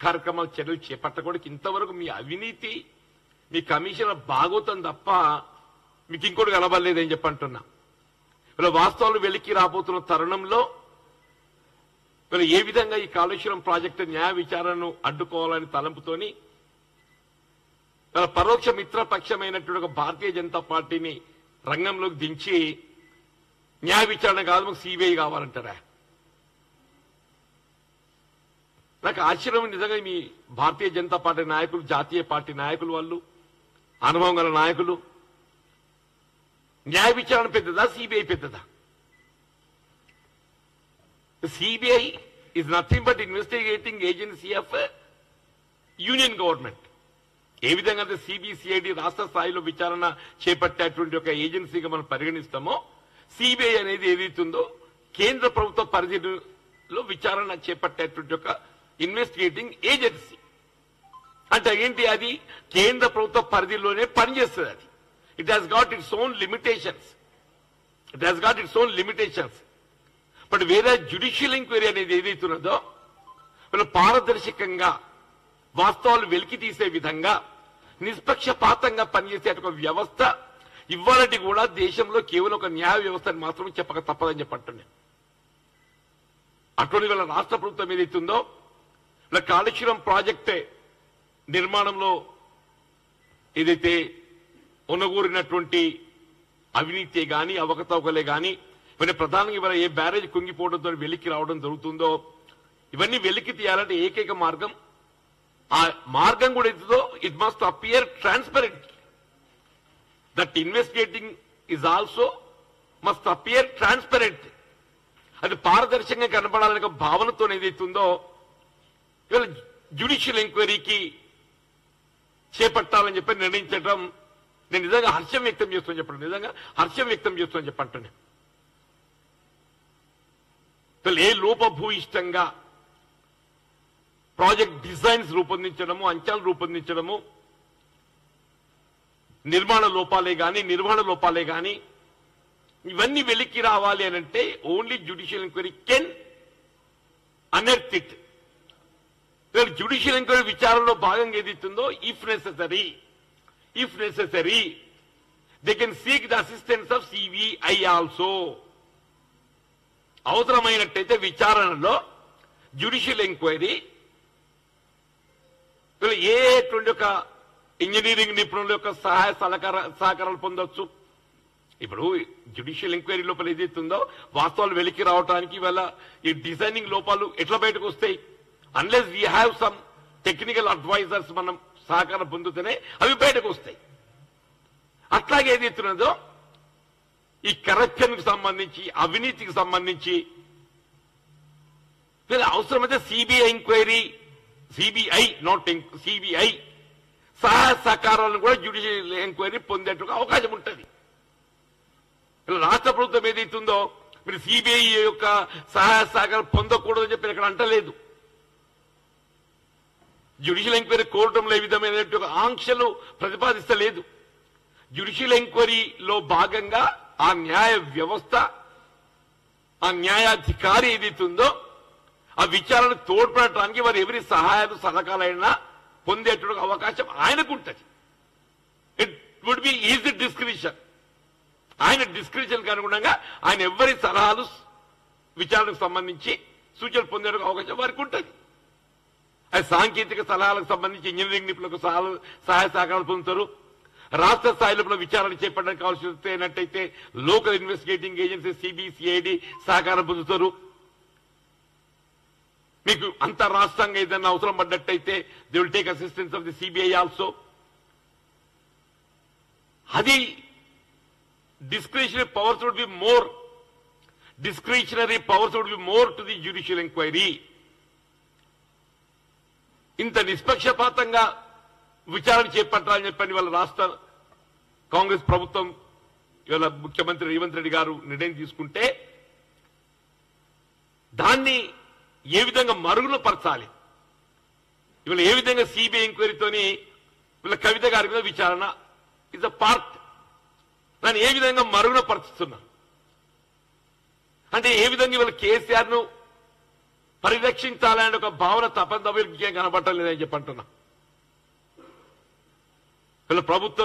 కార్యక్రమాలు చర్యలు చేపట్టకూడదు. ఇంతవరకు మీ అవినీతి మీ కమిషన్ బాగోతుంది తప్ప మీకు ఇంకోటి కనబడలేదని చెప్పి అంటున్నా. ఇలా వాస్తవాలు వెలికి రాబోతున్న తరుణంలో ఇలా ఏ విధంగా ఈ కాళేశ్వరం ప్రాజెక్టు న్యాయ విచారణను అడ్డుకోవాలని తలంపుతోని ఇలా పరోక్ష మిత్రపక్షమైనటువంటి ఒక భారతీయ జనతా పార్టీని రంగంలోకి దించి న్యాయ విచారణ కాదు మాకు సిబిఐ కావాలంటారా? నాకు ఆశ్చర్యం నిజంగా మీ భారతీయ జనతా పార్టీ నాయకులు జాతీయ పార్టీ నాయకులు వాళ్ళు అనుభవం గల నాయకులు. న్యాయ విచారణ పెద్దదా సిబిఐ పెద్దదా? CBI is nothing but investigating agency of union government ఏ విధంగా అయితే సిబిసిఐడి రాష్ట్ర స్థాయిలో విచారణ చేపట్టేటువంటి ఒక ఏజెన్సీగా మనం పరిగణిస్తామో సిబిఐ అనేది ఏదైతుందో కేంద్ర ప్రభుత్వ పరిధిలో విచారణ చేపట్టేటువంటి ఒక ఇన్వెస్టిగేటింగ్ ఏజెన్సీ. అంటే ఏంటి అది? కేంద్ర ప్రభుత్వ పరిధిలోనే పనిచేస్తుంది అది. It has got its own limitations it has got its own limitations but వేరే జ్యుడిషియల్ ఎంక్వైరీ అనేది ఏదైతున్నదో వీళ్ళు పారదర్శకంగా వాస్తవాలు వెలికి తీసే విధంగా నిష్పక్షపాతంగా పనిచేసే ఒక వ్యవస్థ ఇవ్వాలంటే కూడా దేశంలో కేవలం ఒక న్యాయ వ్యవస్థని మాత్రమే చెప్పక తప్పదని చెప్పంటున్నాను. అటువంటి వాళ్ళ రాష్ట్ర ప్రభుత్వం ఏదైతుందో ఇలా కాళేశ్వరం ప్రాజెక్టే నిర్మాణంలో ఏదైతే ఉన్నగూరినటువంటి అవినీతి గాని అవకతవకలే గాని ఇవన్నీ ప్రధానంగా ఇవాళ ఏ బ్యారేజ్ కుంగిపోవడంతో వెలికి రావడం జరుగుతుందో ఇవన్నీ వెలికి తీయాలంటే ఏకైక మార్గం ఆ మార్గం కూడా ఇస్తుందో it must appear transparent that investigating is also must appear transparent అది పారదర్శకంగా కనపడాలనే భావనతో ఏదైతుందో ఇవాళ జ్యుడిషియల్ ఎంక్వైరీకి చేపట్టాలని చెప్పి నిర్ణయించడం నేను నిజంగా హర్షం వ్యక్తం చేస్తాను చెప్పండి. నిజంగా హర్షం వ్యక్తం చేస్తాను చెప్పంటున్నా అసలు ఏ లోపభూయిష్టంగా ప్రాజెక్ట్ డిజైన్స్ రూపొందించడము అంచనాలు రూపొందించడము నిర్మాణ లోపాలే గాని నిర్వహణ లోపాలే గాని ఇవన్నీ వెలికి రావాలి అని అంటే only judicial enquiry can unearth it judicial enquiry విచారణలో భాగంగా ఏదిస్తుందో if necessary if necessary they can seek the assistance of CBI also అవసరమైనట్టయితే విచారణలో జ్యుడిషియల్ ఎంక్వైరీ వీళ్ళు ఏటువంటి ఒక ఇంజనీరింగ్ నిపుణుల యొక్క సహాయ సహకార సహకారాలు పొందొచ్చు? ఇప్పుడు జ్యుడిషియల్ ఎంక్వైరీ లోపల ఏదైతుందో వాస్తవాలు వెలికి రావడానికి ఇవాళ ఈ డిజైనింగ్ లోపాలు ఎట్లా బయటకు వస్తాయి? Unless we have some technical advisors మనం సహకారం పొందుతూనే అవి బయటకు వస్తాయి. అట్లాగే ఏదైతున్నదో ఈ కరప్షన్కు సంబంధించి అవినీతికి సంబంధించి అవసరమైతే CBI enquiry CBI not CBI సహాయ సహకారాలను కూడా జ్యుడిషియల్ ఎంక్వైరీ పొందేట్టుగా అవకాశం ఉంటుంది. ఇలా రాష్ట్ర ప్రభుత్వం ఏదైతుందో మీరు సిబిఐ యొక్క సహాయ సహకారం పొందకూడదని చెప్పి ఇక్కడ అంటలేదు. జ్యుడిషియల్ ఎంక్వైరీ కోరటంలో ఏ విధమైన ఒక ఆంక్షలు ప్రతిపాదిస్తలేదు. జ్యుడిషియల్ ఎంక్వైరీలో భాగంగా ఆ న్యాయ వ్యవస్థ ఆ న్యాయాధికారి ఏదైతుందో ఆ విచారణ తోడ్పడటానికి వారు ఎవరి సహాయాలు సహకారాలైనా పొందేటువంటి అవకాశం ఆయనకు ఉంటుంది it would be easy description ఆయన డిస్క్రిప్షన్ అనుగుణంగా ఆయన ఎవరి సలహాలు విచారణకు సంబంధించి సూచనలు పొందే అవకాశం వారికి ఉంటుంది అది సాంకేతిక సలహాలకు సంబంధించి ఇంజనీరింగ్ నిపుణులకు సహాయ సహకారాలు పొందుతారు. రాష్ట్ర స్థాయిలో విచారణ చేపట్టడానికి కావాల్సినట్టయితే లోకల్ ఇన్వెస్టిగేటింగ్ ఏజెన్సీ సిబిసిఐడి సహకారం పొందుతారు. మీకు అంతరాష్ట్రంగా ఏదైనా అవసరం పడ్డట్టయితే they will take assistance of the CBI also అది discretionary powers would be more discretionary powers would be more to the judicial enquiry ఇంత నిష్పక్షపాతంగా విచారణ చేపట్టాలని చెప్పని వాళ్ళ రాష్ట్ర కాంగ్రెస్ ప్రభుత్వం ఇవాళ ముఖ్యమంత్రి రేవంత్ రెడ్డి గారు నిర్ణయం తీసుకుంటే దాన్ని ఏ విధంగా మరుగున పరచాలి? ఇవాళ ఏ విధంగా సిబిఐ ఎంక్వైరీతోని వీళ్ళ కవిత గారి మీద విచారణ ఇస్ అ పార్ట్ దాన్ని ఏ విధంగా మరుగున పరుస్తున్నా అంటే ఏ విధంగా ఇవాళ కేసీఆర్ను పరిరక్షించాలనే ఒక భావన తపన తప్ప ఇంకేం కనబట్టలేదని చెప్పంటున్నా వీళ్ళ ప్రభుత్వం